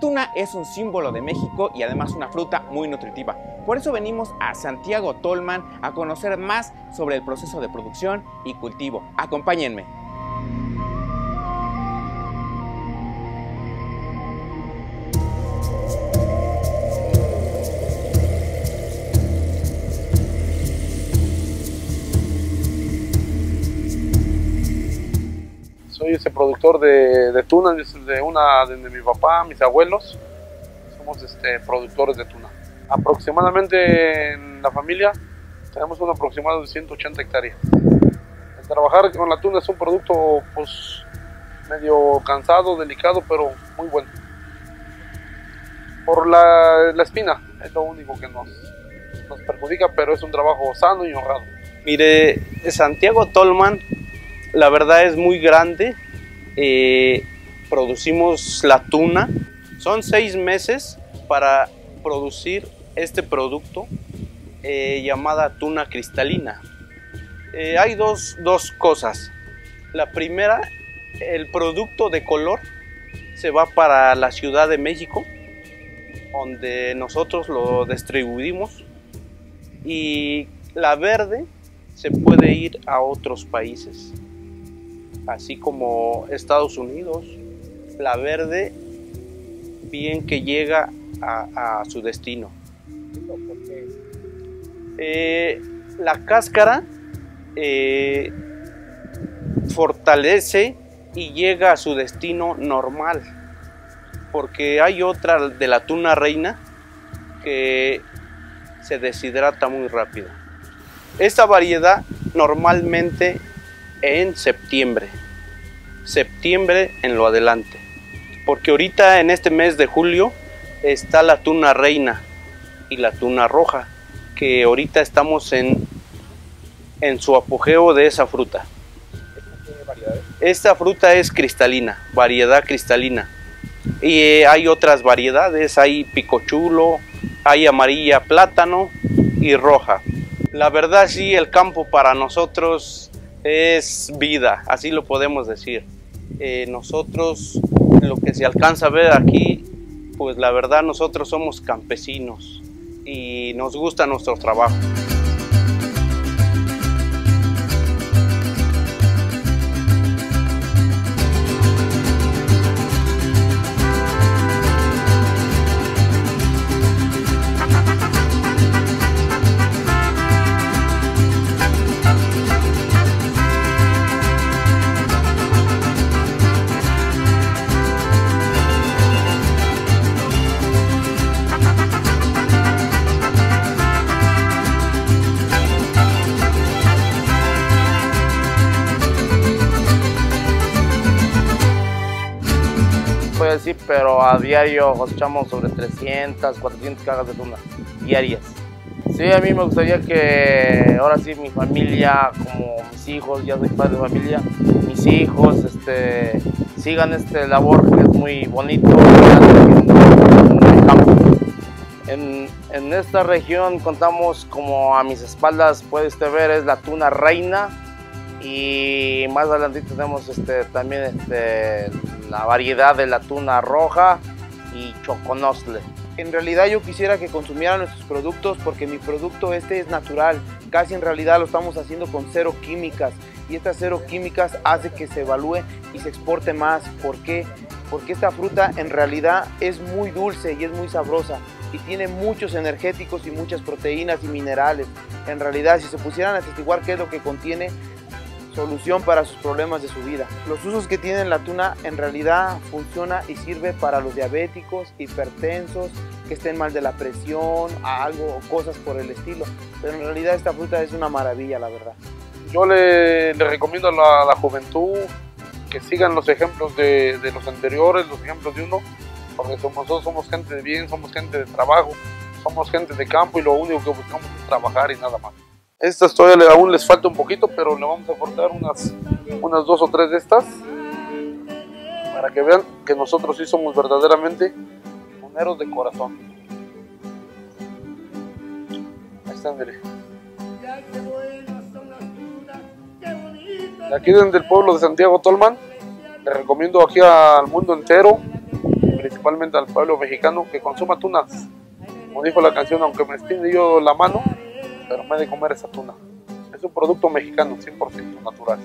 La es un símbolo de México y además una fruta muy nutritiva. Por eso venimos a Santiago Tolman a conocer más sobre el proceso de producción y cultivo. Acompáñenme. Soy ese productor de, de tuna, de una de mi papá, mis abuelos. Somos este, productores de tuna. Aproximadamente en la familia tenemos un aproximado de 180 hectáreas. Trabajar con la tuna es un producto pues medio cansado, delicado, pero muy bueno. Por la, la espina, es lo único que nos, nos perjudica, pero es un trabajo sano y honrado. Mire, Santiago Tolman la verdad es muy grande. Eh, producimos la tuna. Son seis meses para producir este producto eh, llamada tuna cristalina. Eh, hay dos, dos cosas. La primera, el producto de color se va para la Ciudad de México, donde nosotros lo distribuimos. Y la verde se puede ir a otros países así como Estados Unidos, la verde, bien que llega a, su destino. Eh, la cáscara eh, fortalece y llega a su destino normal, porque hay otra de la tuna reina que se deshidrata muy rápido. Esta variedad normalmente en septiembre. Septiembre en lo adelante. Porque ahorita en este mes de julio está la tuna reina y la tuna roja, que ahorita estamos en, en su apogeo de esa fruta. Esta fruta es cristalina, variedad cristalina. Y eh, hay otras variedades, hay picochulo, hay amarilla plátano y roja. La verdad sí, el campo para nosotros es vida, así lo podemos decir. Eh, nosotros, lo que se alcanza a ver aquí, pues la verdad nosotros somos campesinos y nos gusta nuestro trabajo. Decir, pero a diario cosechamos sobre 300, 400 cajas de tuna diarias. Sí, a mí me gustaría que ahora sí mi familia, como mis hijos, ya soy padre de familia, mis hijos este, sigan este labor que es muy bonito en. En, en esta región contamos como a mis espaldas, puede usted ver, es la tuna reina, y más adelante tenemos este, también este, la variedad de la tuna roja y choconosle. En realidad yo quisiera que consumieran nuestros productos porque mi producto este es natural, casi en realidad lo estamos haciendo con cero químicas y estas cero químicas hace que se evalúe y se exporte más. ¿Por qué? Porque esta fruta en realidad es muy dulce y es muy sabrosa y tiene muchos energéticos y muchas proteínas y minerales. En realidad si se pusieran a testiguar qué es lo que contiene, solución para sus problemas de su vida. Los usos que tiene la tuna en realidad funciona y sirve para los diabéticos, hipertensos, que estén mal de la presión, algo, cosas por el estilo. Pero en realidad esta fruta es una maravilla, la verdad. Yo le, recomiendo a la, juventud que sigan los ejemplos de, los anteriores, los ejemplos de uno, porque nosotros somos gente de bien, somos gente de trabajo, somos gente de campo y lo único que buscamos es trabajar y nada más. Estas todavía aún les falta un poquito, pero le vamos a cortar unas, unas dos o tres de estas para que vean que nosotros sí somos verdaderamente moneros de corazón. Ahí están, mire. Aquí desde el pueblo de Santiago Tolman, le recomiendo aquí al mundo entero, principalmente al pueblo mexicano que consuma tunas. Como dijo la canción, aunque me extiende yo la mano, pero me de comer esa tuna. Es un producto mexicano, 100% natural.